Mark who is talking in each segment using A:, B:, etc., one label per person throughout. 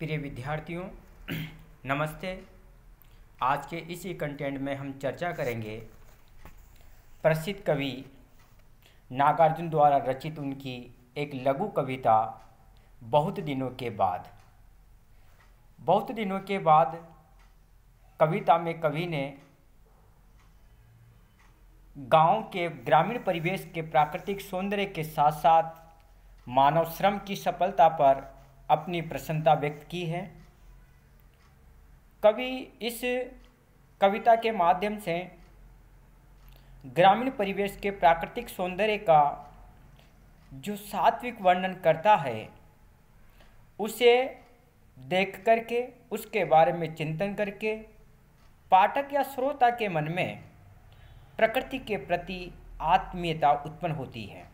A: प्रिय विद्यार्थियों, नमस्ते। आज के इसी कंटेंट में हम चर्चा करेंगे प्रसिद्ध कवि नागार्जुन द्वारा रचित उनकी एक लघु कविता, बहुत दिनों के बाद। बहुत दिनों के बाद कविता में कवि ने गाँव के ग्रामीण परिवेश के प्राकृतिक सौंदर्य के साथ साथ मानव श्रम की सफलता पर अपनी प्रसन्नता व्यक्त की है। कवि इस कविता के माध्यम से ग्रामीण परिवेश के प्राकृतिक सौंदर्य का जो सात्विक वर्णन करता है, उसे देख करके, उसके बारे में चिंतन करके, पाठक या श्रोता के मन में प्रकृति के प्रति आत्मीयता उत्पन्न होती है।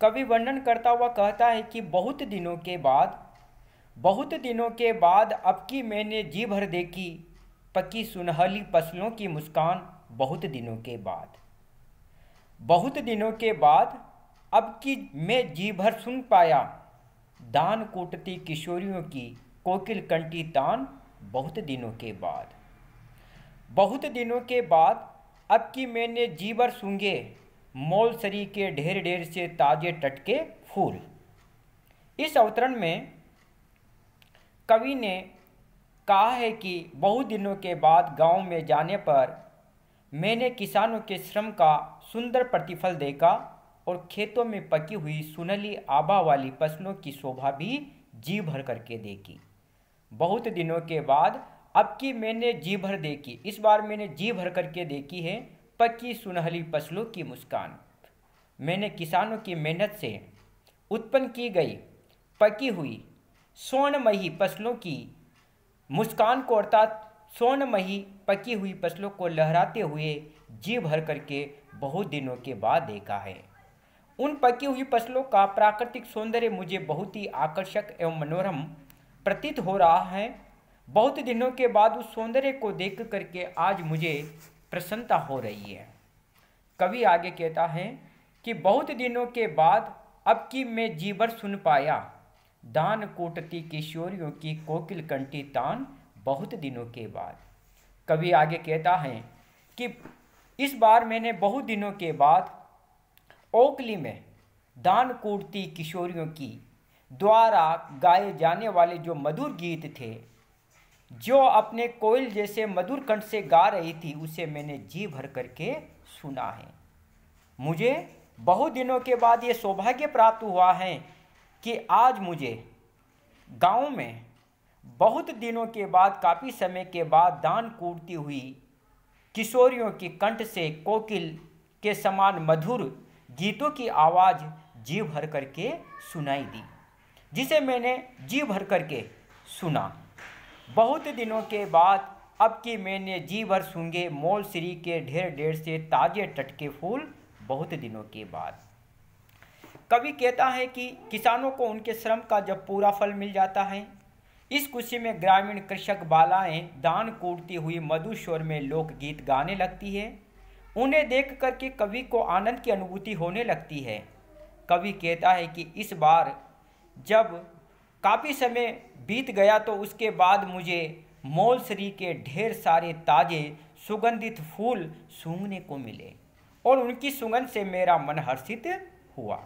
A: कवि वर्णन करता हुआ कहता है कि बहुत दिनों के बाद, बहुत दिनों के बाद अब की मैंने जी भर देखी, पकी सुनहली फ़सलों की मुस्कान बहुत दिनों के बाद। बहुत दिनों के बाद अब की मैं जी भर सुन पाया, दान कूटती किशोरियों की कोकिल कंटी तान बहुत दिनों के बाद। बहुत दिनों के बाद अब की मैंने जी भर सूँगे मोलसरी के ढेर ढेर से ताजे टटके फूल। इस अवतरण में कवि ने कहा है कि बहुत दिनों के बाद गाँव में जाने पर मैंने किसानों के श्रम का सुंदर प्रतिफल देखा और खेतों में पकी हुई सुनहली आभा वाली फ़सलों की शोभा भी जी भर करके देखी। बहुत दिनों के बाद अब की मैंने जी भर देखी, इस बार मैंने जी भर करके देखी है पक्की सुनहली फ़सलों की मुस्कान। मैंने किसानों की मेहनत से उत्पन्न की गई, पकी हुई स्वर्णमयी फ़सलों की मुस्कान को अर्थात स्वर्णमयी पकी हुई फ़सलों को लहराते हुए जी भर करके बहुत दिनों के बाद देखा है। उन पकी हुई फ़सलों का प्राकृतिक सौंदर्य मुझे बहुत ही आकर्षक एवं मनोरम प्रतीत हो रहा है। बहुत दिनों के बाद उस सौंदर्य को देख करके आज मुझे प्रसन्नता हो रही है। कवि आगे कहता है कि बहुत दिनों के बाद अब की मैं जीवर सुन पाया, दान कूटती किशोरियों की कोकिल कंटी तान बहुत दिनों के बाद। कवि आगे कहता है कि इस बार मैंने बहुत दिनों के बाद ओकली में दान कूटती किशोरियों की, द्वारा गाए जाने वाले जो मधुर गीत थे जो अपने कोयल जैसे मधुर कंठ से गा रही थी, उसे मैंने जी भर करके सुना है। मुझे बहुत दिनों के बाद ये सौभाग्य प्राप्त हुआ है कि आज मुझे गाँव में बहुत दिनों के बाद, काफ़ी समय के बाद दान कूटती हुई किशोरियों की कंठ से कोकिल के समान मधुर गीतों की आवाज़ जी भर करके सुनाई दी, जिसे मैंने जी भर करके सुना। बहुत दिनों के बाद अब कि मैंने जी भर सूँगे मोल श्री के ढेर ढेर से ताजे टटके फूल बहुत दिनों के बाद। कवि कहता है कि किसानों को उनके श्रम का जब पूरा फल मिल जाता है, इस खुशी में ग्रामीण कृषक बालाएँ दान कूटती हुई मधुर स्वर में लोकगीत गाने लगती है। उन्हें देख करके कवि को आनंद की अनुभूति होने लगती है। कवि कहता है कि इस बार जब काफ़ी समय बीत गया तो उसके बाद मुझे मोलसरी के ढेर सारे ताजे, सुगंधित फूल सूंघने को मिले और उनकी सुगंध से मेरा मन हर्षित हुआ।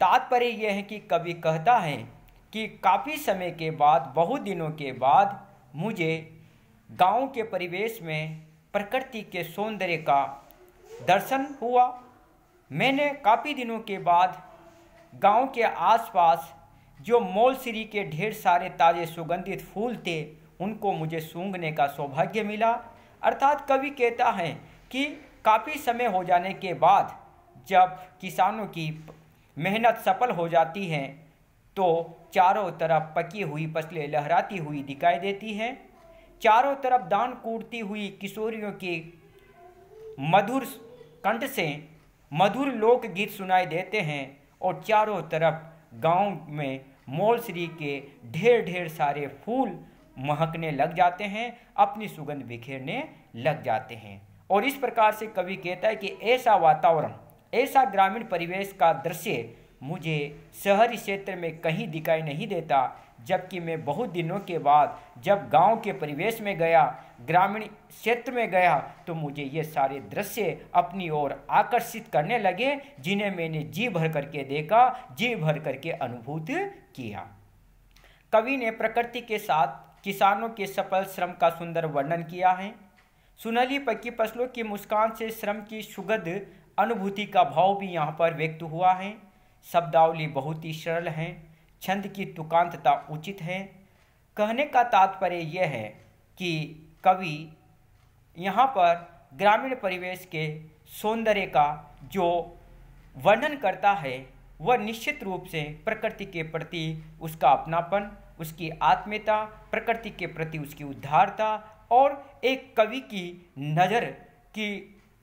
A: तात्पर्य यह है कि कवि कहता है कि काफ़ी समय के बाद, बहुत दिनों के बाद मुझे गाँव के परिवेश में प्रकृति के सौंदर्य का दर्शन हुआ। मैंने काफ़ी दिनों के बाद गाँव के आसपास जो मोलसिरी के ढेर सारे ताज़े सुगंधित फूल थे, उनको मुझे सूंघने का सौभाग्य मिला। अर्थात कवि कहता है कि काफ़ी समय हो जाने के बाद जब किसानों की मेहनत सफल हो जाती है तो चारों तरफ़ पकी हुई फ़सलें लहराती हुई दिखाई देती हैं। चारों तरफ़ दान कूटती हुई किशोरियों के मधुर कंठ से मधुर लोकगीत सुनाई देते हैं और चारों तरफ़ गाँव में मोलश्री के ढेर ढेर सारे फूल महकने लग जाते हैं, अपनी सुगंध बिखेरने लग जाते हैं। और इस प्रकार से कवि कहता है कि ऐसा वातावरण, ऐसा ग्रामीण परिवेश का दृश्य मुझे शहरी क्षेत्र में कहीं दिखाई नहीं देता, जबकि मैं बहुत दिनों के बाद जब गाँव के परिवेश में गया ग्रामीण क्षेत्र में गया तो मुझे ये सारे दृश्य अपनी ओर आकर्षित करने लगे, जिन्हें मैंने जी भर करके देखा, जी भर करके अनुभूत किया। कवि ने प्रकृति के साथ किसानों के सफल श्रम का सुंदर वर्णन किया है। सुनहली पक्की फ़सलों की मुस्कान से श्रम की सुगध, अनुभूति का भाव भी यहाँ पर व्यक्त हुआ है। शब्दावली बहुत ही सरल है, छंद की तुकांतता उचित है। कहने का तात्पर्य यह है कि कवि यहाँ पर ग्रामीण परिवेश के सौंदर्य का जो वर्णन करता है, वह निश्चित रूप से प्रकृति के प्रति उसका अपनापन, उसकी आत्मीयता, प्रकृति के प्रति उसकी उद्धारता और एक कवि की नज़र की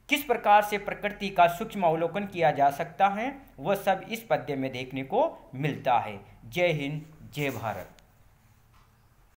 A: किस प्रकार से प्रकृति का सूक्ष्म अवलोकन किया जा सकता है, वह सब इस पद्य में देखने को मिलता है। जय हिंद, जय भारत।